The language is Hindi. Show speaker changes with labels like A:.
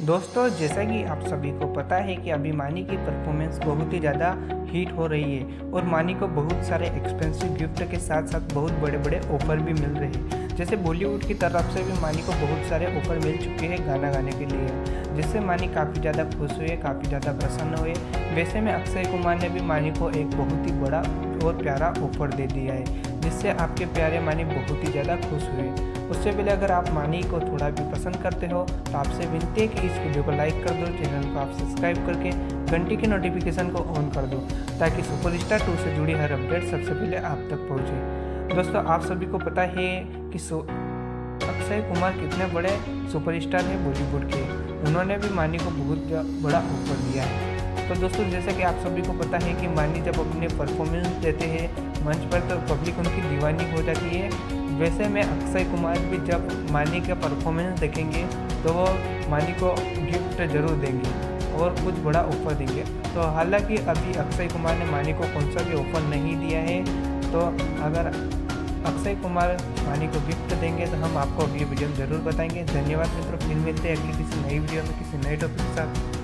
A: दोस्तों, जैसा कि आप सभी को पता है कि अभी मानी की परफॉर्मेंस बहुत ही ज़्यादा हीट हो रही है और मानी को बहुत सारे एक्सपेंसिव गिफ्ट के साथ साथ बहुत बड़े बड़े ऑफ़र भी मिल रहे हैं। जैसे बॉलीवुड की तरफ़ से भी मानी को बहुत सारे ऑफ़र मिल चुके हैं गाना गाने के लिए, जिससे मानी काफ़ी ज़्यादा खुश हुए, काफ़ी ज़्यादा प्रसन्न हुए। वैसे में अक्षय कुमार ने भी मानी को एक बहुत ही बड़ा और प्यारा ऑफ़र दे दिया है, जिससे आपके प्यारे मानी बहुत ही ज़्यादा खुश हुए। उससे पहले अगर आप मानी को थोड़ा भी पसंद करते हो तो आपसे विनती है कि इस वीडियो को लाइक कर दो, चैनल को आप सब्सक्राइब करके घंटी के नोटिफिकेशन को ऑन कर दो, ताकि सुपर स्टार टू से जुड़ी हर अपडेट सबसे पहले आप तक पहुँचे। दोस्तों, आप सभी को पता है कि अक्षय कुमार कितने बड़े सुपरस्टार हैं बॉलीवुड के। उन्होंने भी मानी को बहुत बड़ा ऑफ़र दिया है। तो दोस्तों, जैसे कि आप सभी को पता है कि मानी जब अपने परफॉर्मेंस देते हैं, मंच पर तो पब्लिक उनकी दीवानी हो जाती है। वैसे में अक्षय कुमार भी जब मानी का परफॉर्मेंस देखेंगे तो वो मानी को गिफ्ट ज़रूर देंगे और कुछ बड़ा ऑफ़र देंगे। तो हालाँकि अभी अक्षय कुमार ने मानी को कौन सा भी ऑफ़र नहीं दिया है तो अगर अक्षय कुमार वानी को गिफ्ट देंगे तो हम आपको अगली वीडियो में ज़रूर बताएँगे। धन्यवाद मित्रों, फिर मिलते हैं अगली किसी नई वीडियो में, किसी नए टॉपिक के साथ।